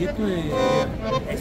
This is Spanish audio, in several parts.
municipio de... Es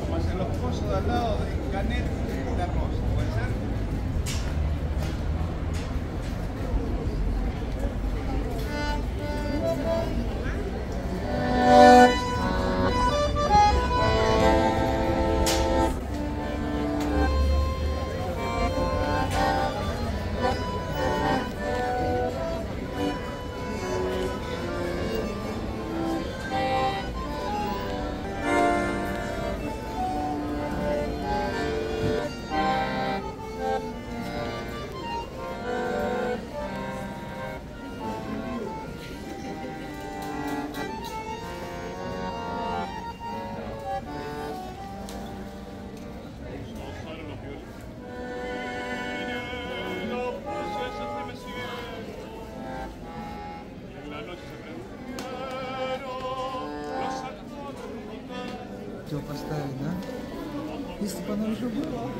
Como los pozos de al lado de Canet, rosa, ¿puede ser? Поставить, да? Если бы оно уже было.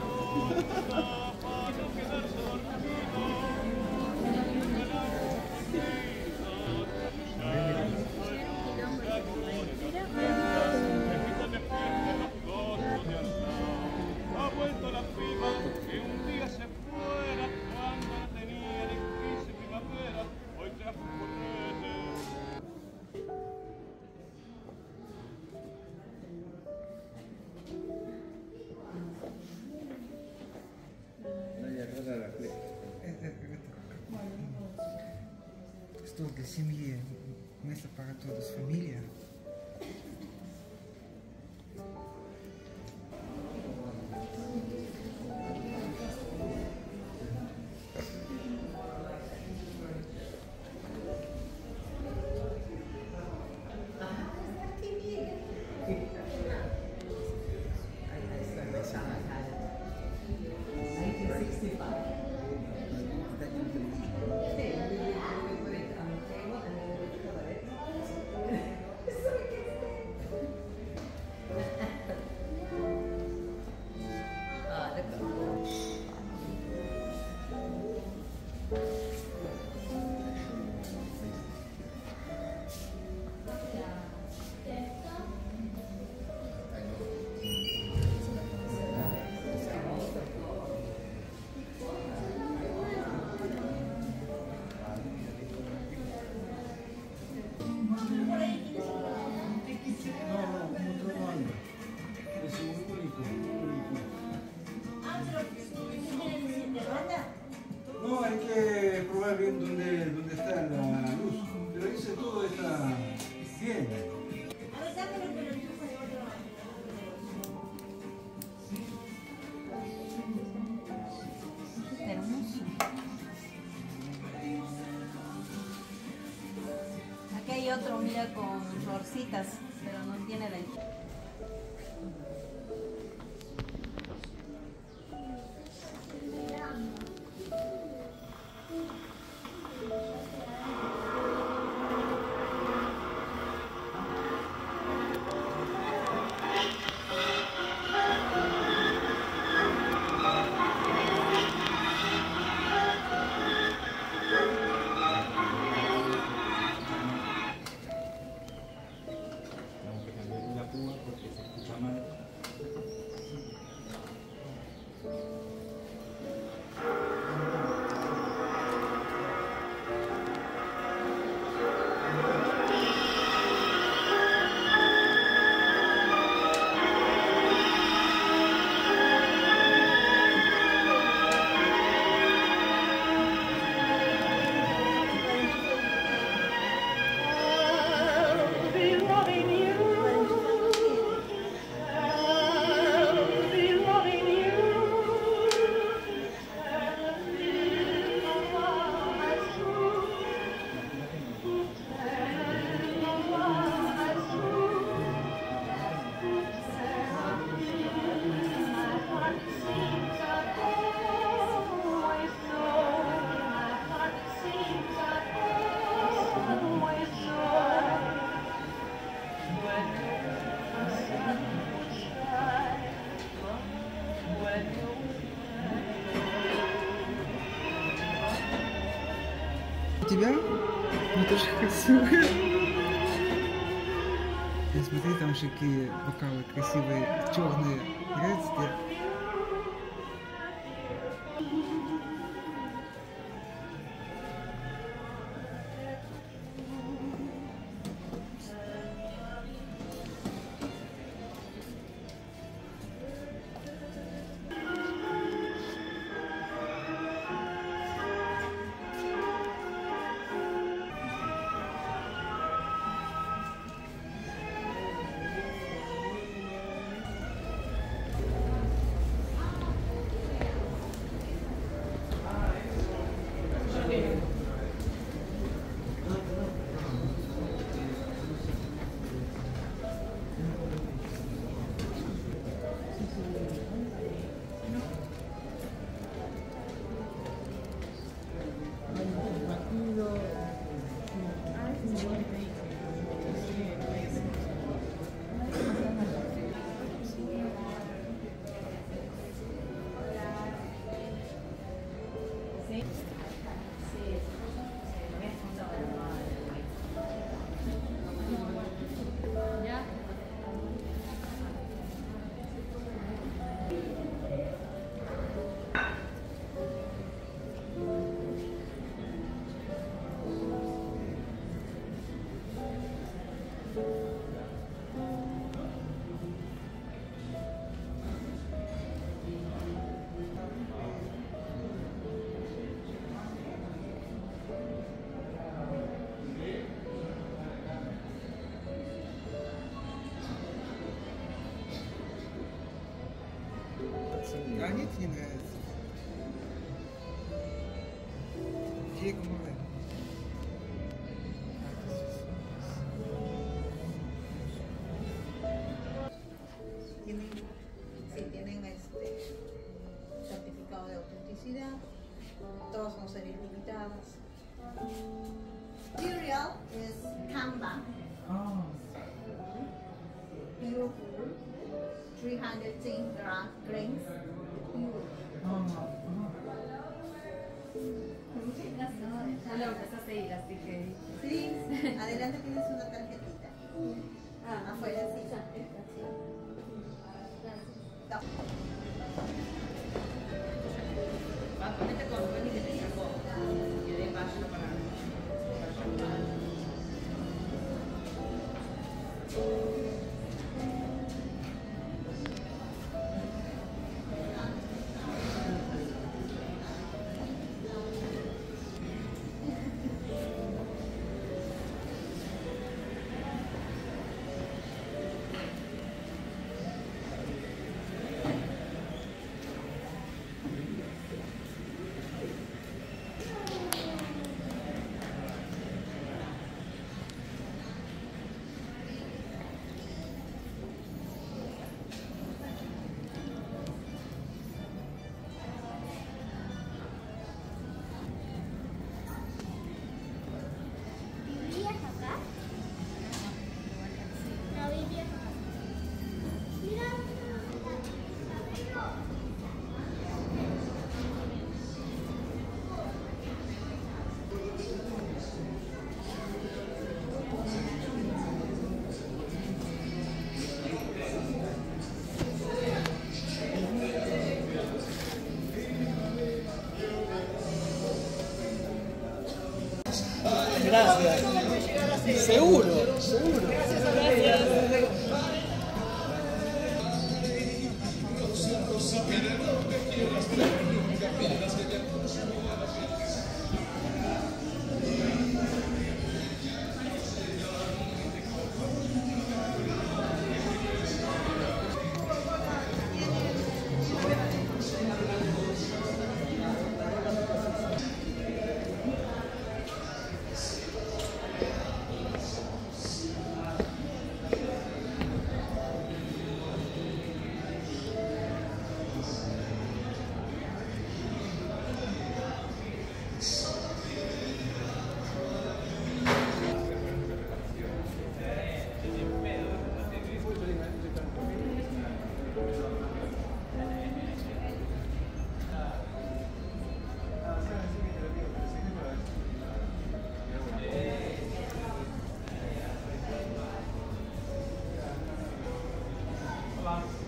Você assim, me começa para todas, família? Hay otro, mira, con florcitas, pero no tiene la... У тебя? Ну тоже красивая. И смотри, там же какие бокалы красивые, черные грецкие. А Thanks. in a así que. Sí, adelante tienes una tarjetita. Afuera sí. No. 감사합니다.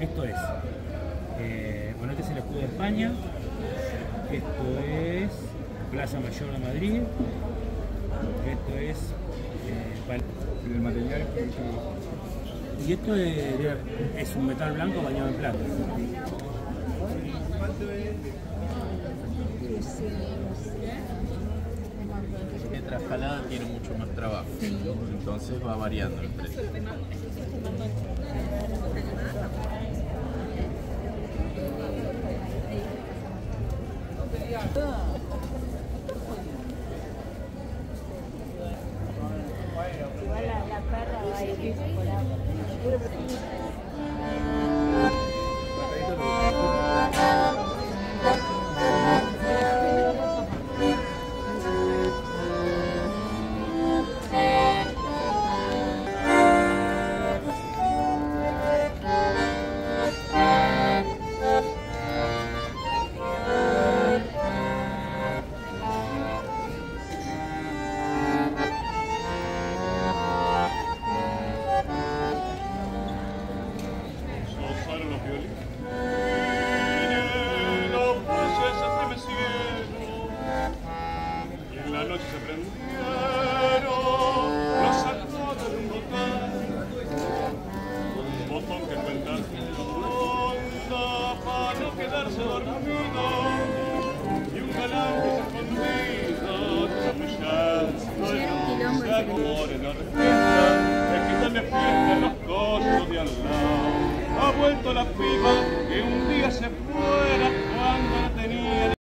Esto es, eh, bueno, este es el escudo de España, esto es Plaza Mayor de Madrid, esto es eh, El material y esto es, es un metal blanco bañado en plata. Mientras jalada tiene mucho más trabajo, entonces va variando el precio.